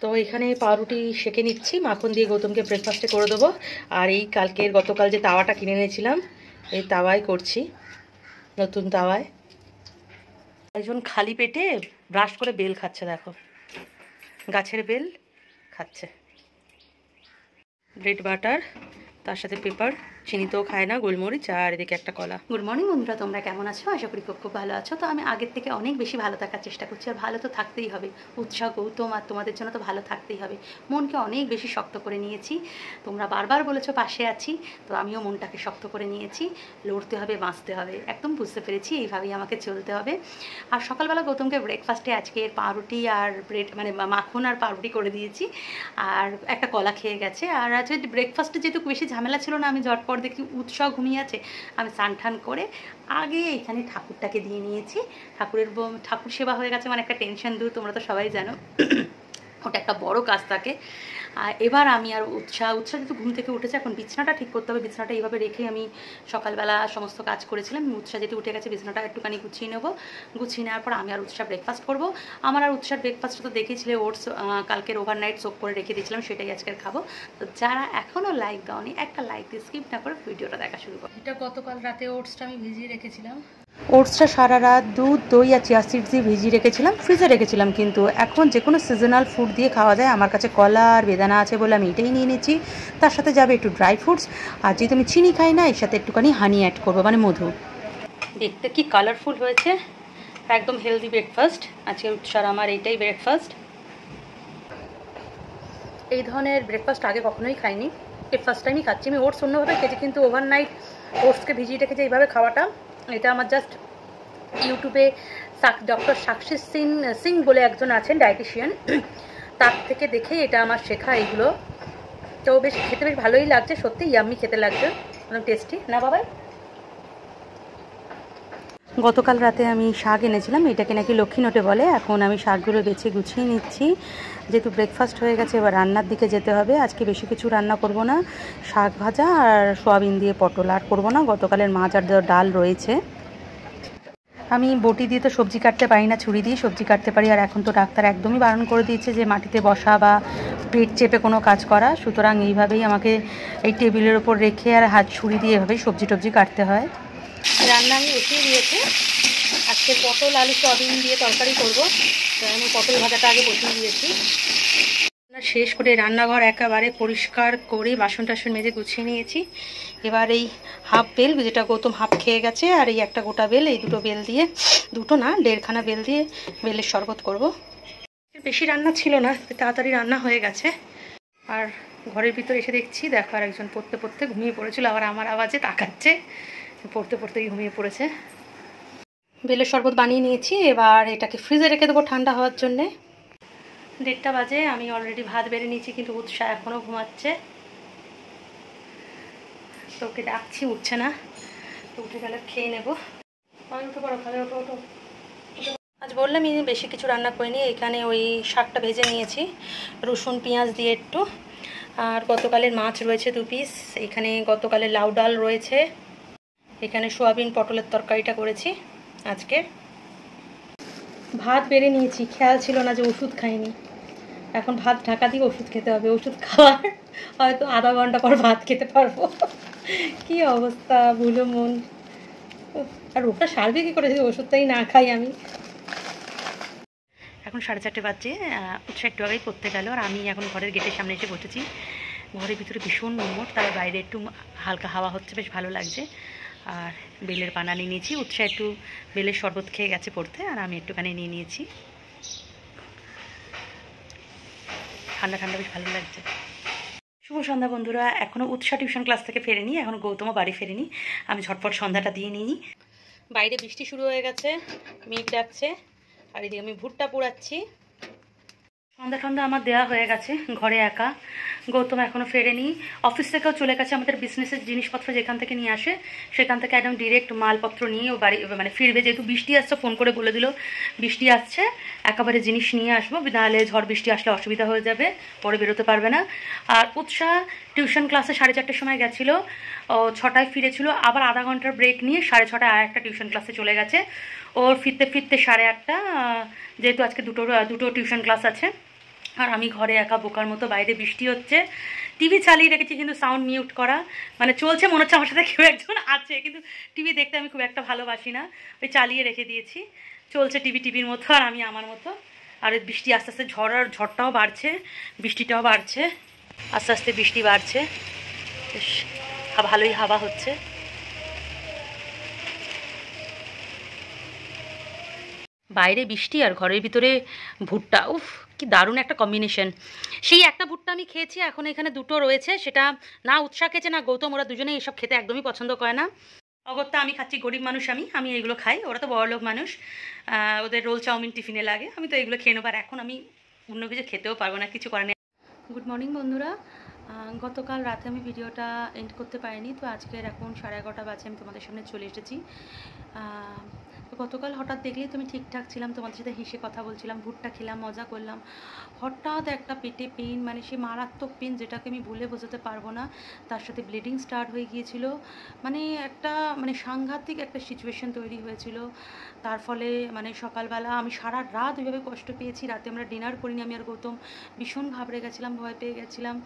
তো এখানে পাউরুটি সেকে নিচ্ছি, মাখন দিয়ে গৌতমকে ব্রেকফাস্টে করে দেবো। আর এই কালকের, গতকাল যে তাওয়াটা কিনে এনেছিলাম, এই তাওয়াই করছি, নতুন তাওয়ায়। একজন খালি পেটে ব্রাশ করে বেল খাচ্ছে, দেখো। গাছের বেল খাচ্ছে। ব্রেড বাটার, তার সাথে পেপার। চিনি তো খায় না, গোলমরিচ আর এদিকে একটা কলা। গুড মর্নিং বন্ধুরা, তোমরা কেমন আছো? আশা করি খুব খুব ভালো আছো। তো আমি আগের থেকে অনেক বেশি ভালো থাকার চেষ্টা করছি আর ভালো তো থাকতেই হবে। উৎসাহ, গৌতম আর তোমাদের জন্য তো ভালো থাকতেই হবে। মনকে অনেক বেশি শক্ত করে নিয়েছি। তোমরা বারবার বলেছ পাশে আছি, তো আমিও মনটাকে শক্ত করে নিয়েছি। লড়তে হবে, বাঁচতে হবে, একদম বুঝতে পেরেছি, এইভাবেই আমাকে চলতে হবে। আর সকালবেলা গৌতমকে ব্রেকফাস্টে আজকে পাউরুটি আর ব্রেড মানে মাখন আর পাউরুটি করে দিয়েছি। আর একটা কলা খেয়ে গেছে। আর আজকে ব্রেকফাস্টে যেহেতু বেশি ঝামেলা ছিল না, আমি ঝটপট দেখি উৎসাহ ঘুমিয়ে আছে। আমি স্নান ঠান করে আগে এখানে ঠাকুরটাকে দিয়ে নিয়েছি। ঠাকুরের ঠাকুর সেবা হয়ে গেছে মানে একটা টেনশন দূর, তোমরা তো সবাই জানো। ওটা একটা বড় কাজ থাকে আর এবার আমি আর উৎসাহ উৎসাহ যেহেতু ঘুম থেকে উঠেছে, এখন বিছানাটা ঠিক করতে হবে। বিছানাটা এইভাবে রেখে আমি সকালবেলা সমস্ত কাজ করেছিলাম। উৎসাহ যেহেতু উঠে গেছে, বিছানাটা একটুখানি গুছিয়ে নেব। গুছিয়ে নেওয়ার পর আমি আর উৎসাহ ব্রেকফাস্ট করব। আমার আর উৎসাহ ব্রেকফাস্ট তো দেখেছিলে, ওটস কালকের ওভারনাইট সোপ করে রেখে দিয়েছিলাম, সেটাই আজকের খাব। তো যারা এখনও লাইক দাওনি, একটা লাইক দিয়ে স্কিপ না করে ভিডিওটা দেখা শুরু করো। এটা গতকাল রাতে ওটসটা আমি ভিজিয়ে রেখেছিলাম। ওটসটা সারা রাত দুধ, দই আর চিয়া সিডস দিয়ে ভিজিয়ে রেখেছিলাম, ফ্রিজে রেখেছিলাম, কিন্তু এখন যে কোনো সিজনাল ফুড দিয়ে খাওয়া যায়, আমার কাছে কলা আর বেদানা আছে বলে আমি এটাই নিয়ে নিচ্ছি। তার সাথে যাবে একটু ড্রাই ফ্রুটস আর যেহেতু আমি চিনি খাই না, এর সাথে একটুখানি হানি অ্যাড করব মানে মধু। দেখতে কি কালারফুল হয়েছে? একদম হেলদি ব্রেকফাস্ট আজকে উৎসার আমার এইটাই ব্রেকফাস্ট এই ধরনের ব্রেকফাস্ট আগে কখনোই খাইনি। এই ফার্স্ট টাইমই খাচ্ছি। আমি ওটস অন্যভাবে খেয়েছি, কিন্তু ওভারনাইট ওটসকে ভিজিয়ে রেখেছি এইভাবে খাওয়াটা এটা আমার জাস্ট ইউটিউবে ডক্টর সাক্ষী সিং সিং বলে একজন আছেন ডায়েটিশিয়ান তার থেকে দেখে এটা আমার শেখা এগুলো তো বেশ খেতে বেশ ভালোই লাগছে সত্যি ইয়াম্মি খেতে লাগছে। অনেক টেস্টি না বাবাই? গতকাল রাতে আমি শাক এনেছিলাম, এটাকে নাকি লক্ষ্মী নোটে বলে। এখন আমি শাকগুলো বেছে গুছিয়ে নিচ্ছি। যেহেতু ব্রেকফাস্ট হয়ে গেছে, এবার রান্নার দিকে যেতে হবে। আজকে বেশি কিছু রান্না করব না। শাক ভাজা আর সোয়াবিন দিয়ে পটল আর করব না। গতকালের মাছ আর ডাল রয়েছে। আমি বটি দিয়ে তো সবজি কাটতে পারি না, ছুরি দিয়ে সবজি কাটতে পারি। আর এখন তো ডাক্তার একদমই বারণ করে দিয়েছে যে মাটিতে বসা বা পেট চেপে কোনো কাজ করা। সুতরাং এইভাবেই আমাকে এই টেবিলের ওপর রেখে আর হাত ছুরি দিয়ে এভাবেই সবজি টবজি কাটতে হয়। রান্না আমি উঠিয়ে দিয়েছি। আজকে পটল, আলু, সয়াবিন দিয়ে তরকারি করব। আমি পটল ভাজাটা আগে বসিয়ে দিয়েছি। রান্না শেষ করে রান্নাঘর একেবারে পরিষ্কার করে বাসন টাসন মেজে গুছিয়ে নিয়েছি। এবার এই হাফ বেল যেটা গৌতম হাফ খেয়ে গেছে, আর এই একটা গোটা বেল, এই দুটো বেল দিয়ে, দুটো না, দেড়খানা বেল দিয়ে বেলের শরবত করব। বেশি রান্না ছিল না, তাড়াতাড়ি রান্না হয়ে গেছে। আর ঘরের ভিতরে এসে দেখছি, দেখো আর একজন পড়তে পড়তে ঘুমিয়ে পড়েছিল, আবার আমার আওয়াজে তাকাচ্ছে। পড়তে পড়তেই ঘুমিয়ে পড়েছে। বেলের শরবত বানিয়ে নিয়েছি, এবার এটাকে ফ্রিজে রেখে দেবো ঠান্ডা হওয়ার জন্যে। দেড়টা বাজে, আমি অলরেডি ভাত বেড়ে নিয়েছি, কিন্তু উৎসাহ এখনও ঘুমাচ্ছে। তো ওকে ডাকছি, উঠছে না। তো উঠে গেলে খেয়ে নেব। আমি উঠে আজ বললাম আমি বেশি কিছু রান্না করিনি, এখানে ওই শাকটা ভেজে নিয়েছি, রসুন, পেঁয়াজ দিয়ে একটু। আর গতকালের মাছ রয়েছে দু পিস এখানে গতকালের লাউ ডাল রয়েছে। এখানে সোয়াবিন পটলের তরকারিটা করেছি আজকে। ভাত বেড়ে নিয়েছি, খেয়াল ছিল না যে ওষুধ খাইনি। এখন ভাত ঢাকা দিয়ে ওষুধ খেতে হবে, ওষুধ খাওয়ার হয়তো আধা ঘণ্টা পর ভাত খেতে পারব। কি অবস্থা, ভুলো মন। আর ওটা সারবে কী করে যদি ওষুধটাই না খাই আমি? এখন সাড়ে চারটে বাজছে উৎসাহ একটু আগেই করতে গেল, আর আমি এখন ঘরের গেটের সামনে এসে বসেছি। ঘরের ভিতরে ভীষণ মোমোট তার বাইরে একটু হালকা হাওয়া হচ্ছে, বেশ ভালো লাগছে। আর বেলের পানা নিয়ে নিয়েছি। উৎসাহ একটু বেলের শরবত খেয়ে গেছে পড়তে, আর আমি একটুখানি নিয়ে নিয়েছি। ঠান্ডা ঠান্ডা বেশ ভালো লাগছে। শুভ সন্ধ্যা বন্ধুরা এখনও উৎসাহ টিউশন ক্লাস থেকে ফেরেনি এখনও গৌতমও বাড়ি ফেরেনি। আমি ঝটপট সন্ধ্যাটা দিয়ে নিই। বাইরে বৃষ্টি শুরু হয়ে গেছে, মেঘ ডাকছে, আর এদিকে আমি ভুট্টা পোড়াচ্ছি। সন্ধ্যা সন্ধ্যা আমার দেওয়া হয়ে গেছে, ঘরে একা। গৌতম এখনও ফেরেনি। অফিস থেকেও চলে গেছে আমাদের বিজনেসের জিনিসপত্র যেখান থেকে নিয়ে আসে, সেখান থেকে একদম ডিরেক্ট মালপত্র নিয়ে ও বাড়ি মানে ফিরবে। যেহেতু বৃষ্টি আসছে ফোন করে বলে দিল, বৃষ্টি আসছে, একেবারে জিনিস নিয়ে আসব। নাহলে ঝড় বৃষ্টি আসলে অসুবিধা হয়ে যাবে, পরে বেরোতে পারবে না। আর উৎসাহ টিউশন ক্লাসে সাড়ে চারটের সময় গেছিল ছটায় ফিরেছিল, আবার আধা ঘণ্টার ব্রেক নিয়ে সাড়ে ছটায় আর একটা টিউশন ক্লাসে চলে গেছে। ওর ফিরতে ফিরতে সাড়ে আটটা, যেহেতু আজকে দুটো দুটো টিউশন ক্লাস আছে। আর আমি ঘরে একা বোকার মতো বাইরে বৃষ্টি হচ্ছে। টিভি চালিয়ে রেখেছি কিন্তু সাউন্ড মিউট করা। মানে চলছে, মনে হচ্ছে আমার সাথে কেউ একজন আছে, কিন্তু টিভি দেখতে আমি খুব একটা ভালোবাসি না। ওই চালিয়ে রেখে দিয়েছি। চলছে টিভি টিভির মতো আর আমি আমার মতো। আর বৃষ্টি আস্তে আস্তে ঝড় আর ঝড়টাও বাড়ছে, বৃষ্টিটাও বাড়ছে। আস্তে আস্তে বৃষ্টি বাড়ছে। বেশ ভালোই হাওয়া হচ্ছে। বাইরে বৃষ্টি আর ঘরের ভিতরে ভুট্টা। উফ, কি দারুণ একটা কম্বিনেশন সেই একটা ভুট্টা আমি খেয়েছি, এখন এখানে দুটো রয়েছে, সেটা না উৎসাহ খেয়েছে, না গৌতম, ওরা দুজনেই এসব খেতে একদমই পছন্দ করে না। অগত্যা আমি খাচ্ছি গরিব মানুষ আমি আমি এগুলো খাই, ওরা তো বড়লোক মানুষ। ওদের রোল চাউমিন টিফিনে লাগে, আমি তো এগুলো খেয়ে নেব, আর এখন আমি অন্য কিছু খেতেও পারব না, কিছু করার নেই। গুড মর্নিং বন্ধুরা। গতকাল রাতে আমি ভিডিওটা এন্ড করতে পারিনি, তো আজকের এখন সাড়ে এগারোটা বাজে, আমি তোমাদের সামনে চলে এসেছি। তো গতকাল হঠাৎ দেখলেই তুমি ঠিকঠাক ছিলাম, তোমাদের সাথে হেসে কথা বলছিলাম, ভুট্টা খেলাম, মজা করলাম। হঠাৎ একটা পেটে পেন মানে সে মারাত্মক পেন যেটাকে আমি বলে বোঝাতে পারব না, তার সাথে ব্লিডিং স্টার্ট হয়ে গিয়েছিল। মানে একটা মানে সাংঘাতিক একটা সিচুয়েশন তৈরি হয়েছিল। তার ফলে মানে সকালবেলা আমি সারা রাত ওইভাবে কষ্ট পেয়েছি, রাতে আমরা ডিনার করিনি আমি আর গৌতম। ভীষণ ঘাবড়ে গেছিলাম, ভয় পেয়ে গেছিলাম।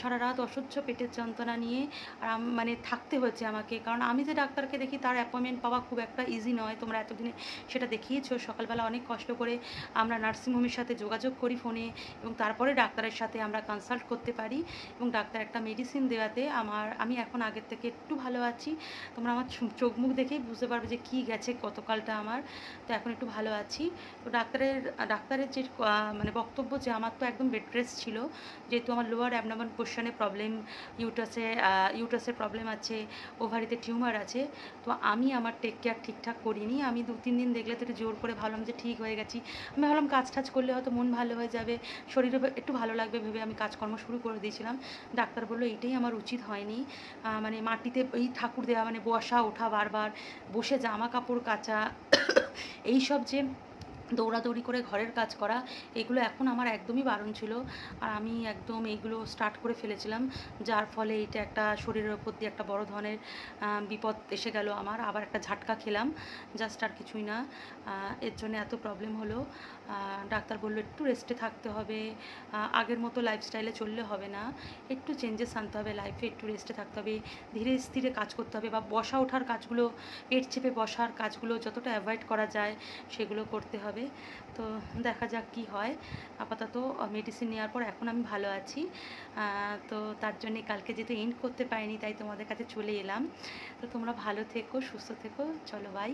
সারা রাত অসহ্য পেটের যন্ত্রণা নিয়ে আর মানে থাকতে হয়েছে আমাকে। কারণ আমি যে ডাক্তারকে দেখি তার অ্যাপয়েন্টমেন্ট পাওয়া খুব একটা ইজি নয়। তোমরা এতদিনে সেটা দেখিয়েছো, সকালবেলা অনেক কষ্ট করে আমরা নার্সিংহোমের সাথে যোগাযোগ করি ফোনে এবং তারপরে ডাক্তারের সাথে আমরা কনসাল্ট করতে পারি এবং ডাক্তার একটা মেডিসিন দেওয়াতে আমার আমি এখন আগের থেকে একটু ভালো আছি। তোমরা আমার চোখ মুখ দেখেই বুঝতে পারবে যে কী গেছে গতকালটা আমার। তো এখন একটু ভালো আছি। তো ডাক্তারের ডাক্তারের যে মানে বক্তব্য যে, আমার তো একদম বেড রেস্ট ছিল। যেহেতু আমার লোয়ার অ্যাবনামন পোর্শনে প্রবলেম ইউটাসে ইউটাসের প্রবলেম আছে ওভারিতে টিউমার আছে। তো আমি আমার টেক কেয়ার ঠিকঠাক করিনি। আমি দু, তিন দিন দেখলে তো একটু জোর করে ভাবলাম যে, ঠিক হয়ে গেছি। আমি ভাবলাম কাজ টাজ করলে হয়তো মন ভালো হয়ে যাবে, শরীরে একটু ভালো লাগবে ভেবে আমি কাজকর্ম শুরু করে দিয়েছিলাম। ডাক্তার বলল এটাই আমার উচিত হয়নি। মানে মাটিতে এই ঠাকুর দেওয়া মানে বসা, ওঠা বারবার, বসে জামা কাপড় কাচা এই সব যে দৌড়াদৌড়ি করে ঘরের কাজ করা, এগুলো এখন আমার একদমই বারণ ছিল। আর আমি একদম এইগুলো স্টার্ট করে ফেলেছিলাম, যার ফলে এটা একটা শরীরের ওপর দিয়ে একটা বড় ধরনের বিপদ এসে গেল আমার। আবার একটা ঝাটকা খেলাম জাস্ট আর কিছুই না। এর জন্য এত প্রবলেম হলো। ডাক্তার বলল, একটু রেস্টে থাকতে হবে। আগের মতো লাইফস্টাইলে চললে হবে না। একটু চেঞ্জেস আনতে হবে লাইফে একটু রেস্টে থাকতে হবে। ধীরে স্থিরে কাজ করতে হবে বা বসা ওঠার কাজগুলো, পেট চেপে বসার কাজগুলো যতটা অ্যাভয়েড করা যায়, সেগুলো করতে হবে। তো দেখা যাক কি হয়। আপাতত মেডিসিন নেওয়ার পর এখন আমি ভালো আছি। তো তার জন্যে কালকে যেহেতু এন্ড করতে পারিনি, তাই তোমাদের কাছে চলে এলাম। তো তোমরা ভালো থেকো, সুস্থ থেকো। চলো বাই